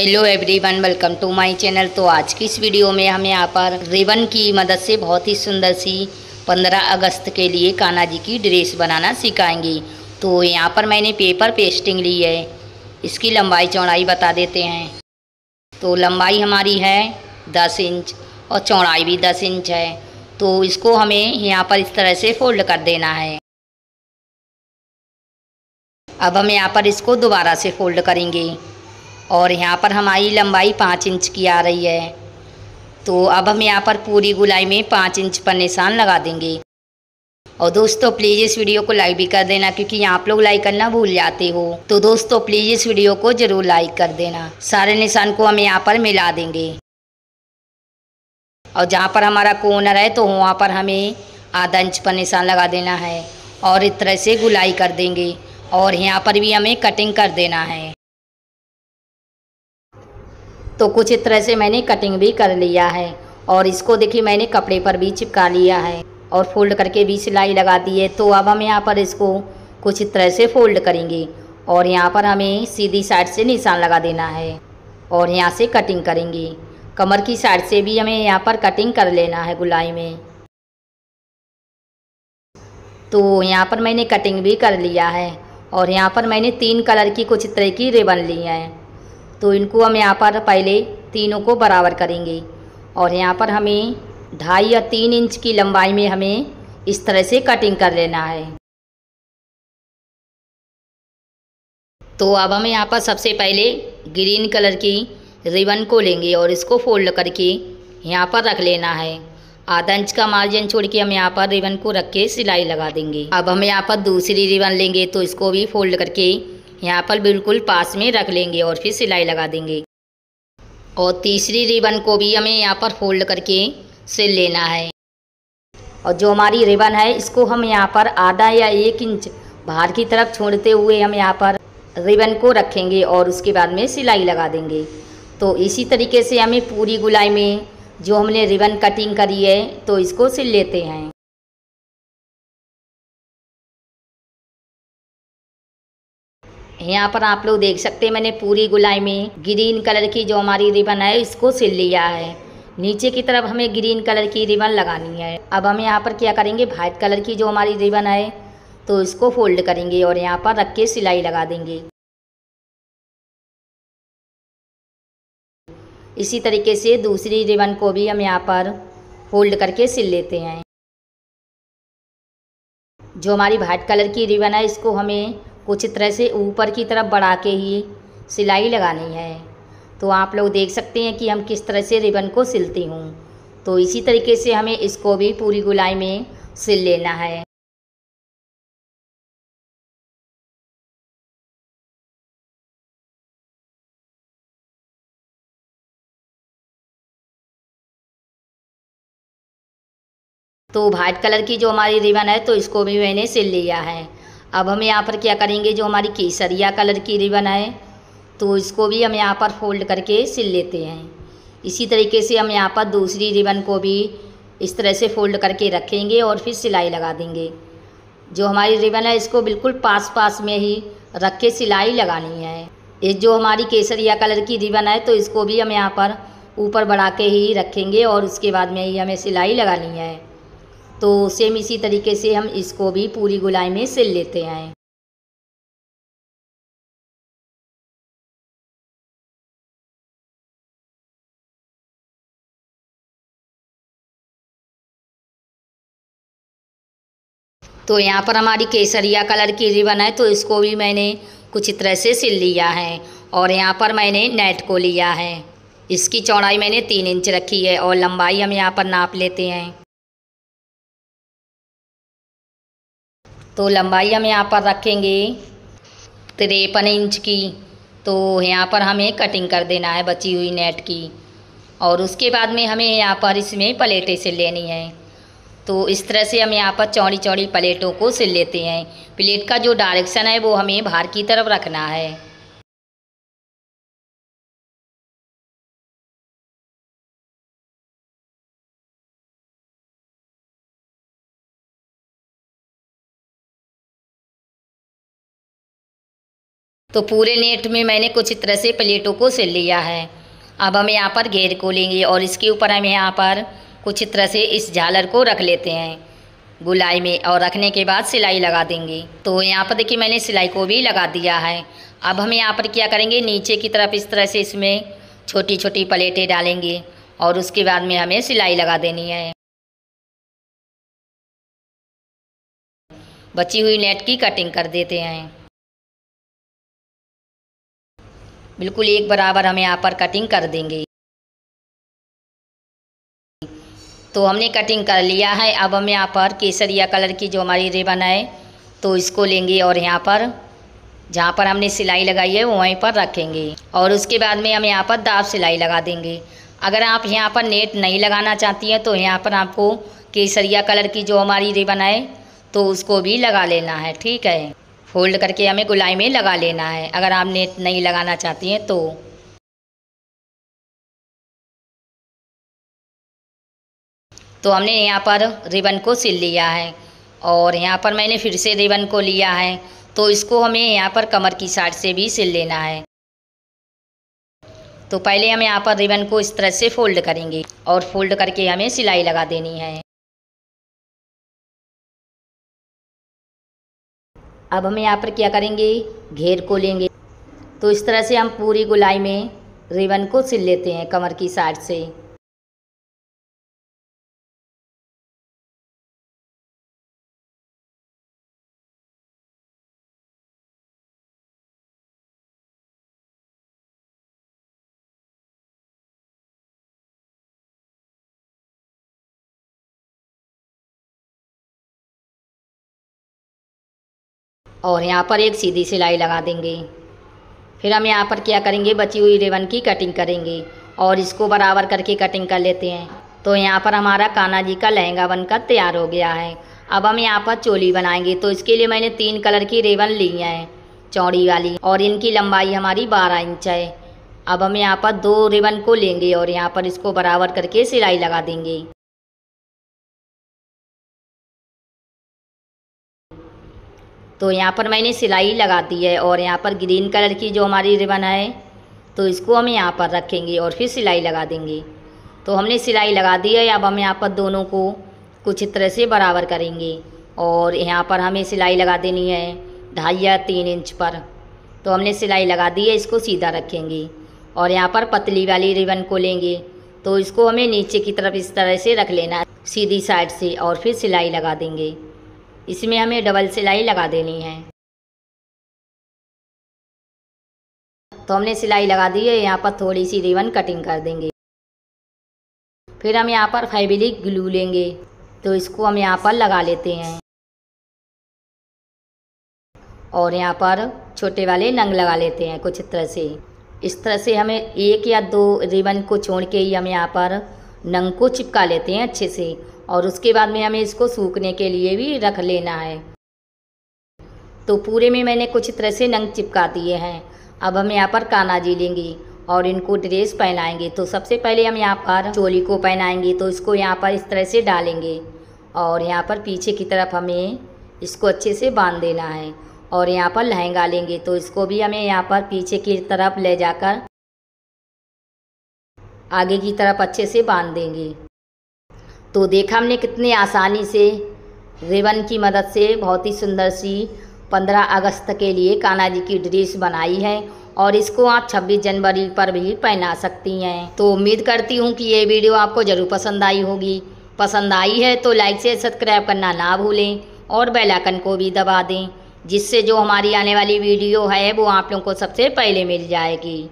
Hello everyone welcome to my channel तो आज की इस वीडियो में हम यहाँ पर रिबन की मदद से बहुत ही सुंदर सी 15 अगस्त के लिए कान्हा जी की ड्रेस बनाना सिखाएँगे। तो यहाँ पर मैंने पेपर पेस्टिंग ली है। इसकी लंबाई, चौड़ाई बता देते हैं। तो लंबाई हमारी है 10 इंच और चौड़ाई भी 10 इंच है। तो इसको हमें यहाँ पर इस तरह से फोल्ड कर देना है। अब हम यहाँ पर इसको दोबारा से फोल्ड करेंगे। और यहाँ पर हमारी लंबाई पाँच इंच की आ रही है। तो अब हम यहाँ पर पूरी गुलाई में पाँच इंच पर निशान लगा देंगे। और दोस्तों प्लीज़ इस वीडियो को लाइक भी कर देना क्योंकि आप लोग लाइक करना भूल जाते हो। तो दोस्तों प्लीज़ इस वीडियो को ज़रूर लाइक कर देना। सारे निशान को हम यहाँ पर मिला देंगे। और जहाँ पर हमारा कोनर है तो वहाँ पर हमें आधा इंच पर निशान लगा देना है। और इस तरह से गुलाई कर देंगे। और यहाँ पर भी हमें कटिंग कर देना है। तो कुछ इस तरह से मैंने कटिंग भी कर लिया है। और इसको देखिए, मैंने कपड़े पर भी चिपका लिया है। और फोल्ड करके भी सिलाई लगा दी है। तो अब हम यहाँ पर इसको कुछ इस तरह से फोल्ड करेंगे। और यहाँ पर हमें सीधी साइड से निशान लगा देना है। और यहाँ से कटिंग करेंगे। कमर की साइड से भी हमें यहाँ पर कटिंग कर लेना है गुलाई में। तो यहाँ पर मैंने कटिंग भी कर लिया है। और यहाँ पर मैंने तीन कलर की कुछ तरह की रिबन ली है। तो इनको हम यहाँ पर पहले तीनों को बराबर करेंगे और यहाँ पर हमें ढाई या तीन इंच की लंबाई में हमें इस तरह से कटिंग कर लेना है। तो अब हम यहाँ पर सबसे पहले ग्रीन कलर की रिबन को लेंगे और इसको फोल्ड करके यहाँ पर रख लेना है। आधा इंच का मार्जिन छोड़ के हम यहाँ पर रिबन को रख के सिलाई लगा देंगे। अब हम यहाँ पर दूसरी रिबन लेंगे तो इसको भी फोल्ड करके यहाँ पर बिल्कुल पास में रख लेंगे और फिर सिलाई लगा देंगे। और तीसरी रिबन को भी हमें यहाँ पर फोल्ड करके सिल लेना है। और जो हमारी रिबन है, इसको हम यहाँ पर आधा या एक इंच बाहर की तरफ़ छोड़ते हुए हम यहाँ पर रिबन को रखेंगे और उसके बाद में सिलाई लगा देंगे। तो इसी तरीके से हमें पूरी गुलाई में जो हमने रिबन कटिंग करी है तो इसको सिल लेते हैं। यहाँ पर आप लोग देख सकते हैं, मैंने पूरी गुलाई में ग्रीन कलर की जो हमारी रिबन है, इसको सिल लिया है। नीचे की तरफ़ हमें ग्रीन कलर की रिबन लगानी है। अब हम यहाँ पर क्या करेंगे वाइट कलर की जो हमारी रिबन है तो इसको फोल्ड करेंगे और यहाँ पर रख के सिलाई लगा देंगे। इसी तरीके से दूसरी रिबन को भी हम यहाँ पर फोल्ड करके सिल लेते हैं। जो हमारी वाइट कलर की रिबन है, इसको हमें कुछ तरह से ऊपर की तरफ़ बढ़ा के ही सिलाई लगानी है। तो आप लोग देख सकते हैं कि हम किस तरह से रिबन को सिलती हूँ। तो इसी तरीके से हमें इसको भी पूरी गुलाई में सिल लेना है। तो वाइट कलर की जो हमारी रिबन है तो इसको भी मैंने सिल लिया है। अब हम यहाँ पर क्या करेंगे? जो हमारी केसरिया कलर की रिबन है तो इसको भी हम यहाँ पर फोल्ड करके सिल लेते हैं। इसी तरीके से हम यहाँ पर दूसरी रिबन को भी इस तरह से फोल्ड करके रखेंगे और फिर सिलाई लगा देंगे। जो हमारी रिबन है, इसको बिल्कुल पास पास में ही रख के सिलाई लगानी है। ये जो हमारी केसरिया कलर की रिबन है तो इसको भी हम यहाँ पर ऊपर बढ़ा के ही रखेंगे और उसके बाद में ही हमें सिलाई लगानी है। तो सेम इसी तरीके से हम इसको भी पूरी गुलाई में सिल लेते हैं। तो यहाँ पर हमारी केसरिया कलर की रिबन है तो इसको भी मैंने कुछ तरह से सिल लिया है और यहाँ पर मैंने नेट को लिया है। इसकी चौड़ाई मैंने तीन इंच रखी है और लंबाई हम यहाँ पर नाप लेते हैं। तो लंबाई हम यहाँ पर रखेंगे। तिरपन इंच की। तो यहाँ पर हमें कटिंग कर देना है बची हुई नेट की। और उसके बाद में हमें यहाँ पर इसमें प्लेटें सिल लेनी है। तो इस तरह से हम यहाँ पर चौड़ी चौड़ी प्लेटों को सिल लेते हैं। प्लेट का जो डायरेक्शन है वो हमें बाहर की तरफ़ रखना है। तो पूरे नेट में मैंने कुछ तरह से प्लेटों को सिल लिया है। अब हम यहाँ पर घेर को लेंगे और इसके ऊपर हम यहाँ पर कुछ तरह से इस झालर को रख लेते हैं। गुलाई में और रखने के बाद सिलाई लगा देंगे। तो यहाँ पर देखिए मैंने सिलाई को भी लगा दिया है। अब हम यहाँ पर क्या करेंगे? नीचे की तरफ़ इस तरह से इसमें छोटी छोटी प्लेटें डालेंगे और उसके बाद में हमें सिलाई लगा देनी है। बची हुई नेट की कटिंग कर देते हैं। बिल्कुल एक बराबर हम यहाँ पर कटिंग कर देंगे। तो हमने कटिंग कर लिया है। अब हम यहाँ पर केसरिया कलर की जो हमारी रिबन है तो इसको लेंगे और यहाँ पर जहाँ पर हमने सिलाई लगाई है, वहीं पर रखेंगे। और उसके बाद में हम यहाँ पर दाब सिलाई लगा देंगे। अगर आप यहाँ पर नेट नहीं लगाना चाहती हैं तो यहाँ पर आपको केसरिया कलर की जो हमारी रिबन है तो उसको भी लगा लेना है, ठीक है? फोल्ड करके हमें गुलाई में लगा लेना है। अगर आप नेट नहीं लगाना चाहती हैं तो। तो हमने यहाँ पर रिबन को सिल लिया है और यहाँ पर मैंने फिर से रिबन को लिया है। तो इसको हमें यहाँ पर कमर की साइड से भी सिल लेना है। तो पहले हम यहाँ पर रिबन को इस तरह से फोल्ड करेंगे और फोल्ड करके हमें सिलाई लगा देनी है। अब हम यहाँ पर क्या करेंगे? घेर को लेंगे। तो इस तरह से हम पूरी गुलाई में रिबन को सिल लेते हैं कमर की साइड से। और यहाँ पर एक सीधी सिलाई लगा देंगे। फिर हम यहाँ पर क्या करेंगे? बची हुई रेवन की कटिंग करेंगे और इसको बराबर करके कटिंग कर लेते हैं। तो यहाँ पर हमारा कान्हा जी का लहंगा बनकर तैयार हो गया है। अब हम यहाँ पर चोली बनाएँगे। तो इसके लिए मैंने तीन कलर की रेवन ली है, चौड़ी वाली और इनकी लंबाई हमारी बारह इंच है। अब हम यहाँ पर दो रिबन को लेंगे और यहाँ पर इसको बराबर करके सिलाई लगा देंगे। तो यहाँ पर मैंने सिलाई लगा दी है और यहाँ पर ग्रीन कलर की जो हमारी रिबन है तो इसको हम यहाँ पर रखेंगे और फिर सिलाई लगा देंगे। तो हमने सिलाई लगा दी है, अब हम यहाँ पर दोनों को कुछ तरह से बराबर करेंगे और यहाँ पर हमें सिलाई लगा देनी है ढाई या तीन इंच पर। तो हमने सिलाई लगा दी है, इसको सीधा रखेंगे और यहाँ पर पतली वाली रिबन को लेंगे। तो इसको हमें नीचे की तरफ़ इस तरह से रख लेना सीधी साइड से और फिर सिलाई लगा देंगे। इसमें हमें डबल सिलाई लगा देनी है। तो हमने सिलाई लगा दी है, यहाँ पर थोड़ी सी रिबन कटिंग कर देंगे। फिर हम यहाँ पर फैब्रिक ग्लू लेंगे तो इसको हम यहाँ पर लगा लेते हैं। और यहाँ पर छोटे वाले नंग लगा लेते हैं कुछ तरह से। इस तरह से हमें एक या दो रिबन को छोड़ के ही हम यहाँ पर नंग को चिपका लेते हैं अच्छे से। और उसके बाद में हमें इसको सूखने के लिए भी रख लेना है। तो पूरे में मैंने कुछ तरह से नंग चिपका दिए हैं। अब हम यहाँ पर काना जी लेंगे और इनको ड्रेस पहनाएँगे। तो सबसे पहले हम यहाँ पर चोली को पहनाएँगे। तो इसको यहाँ पर इस तरह से डालेंगे और यहाँ पर पीछे की तरफ़ हमें इसको अच्छे से बाँध देना है और यहाँ पर लहंगा लेंगे। तो इसको भी हमें यहाँ पर पीछे की तरफ़ ले जाकर आगे की तरफ़ अच्छे से बाँध देंगे। तो देखा हमने कितने आसानी से रिबन की मदद से, बहुत ही सुंदर सी 15 अगस्त के लिए कान्हा जी की ड्रेस बनाई है और इसको आप 26 जनवरी पर भी पहना सकती हैं। तो उम्मीद करती हूँ कि ये वीडियो आपको ज़रूर पसंद आई होगी। पसंद आई है तो लाइक से सब्सक्राइब करना ना भूलें और बेल आइकन को भी दबा दें, जिससे जो हमारी आने वाली वीडियो है वो आप लोगों को सबसे पहले मिल जाएगी।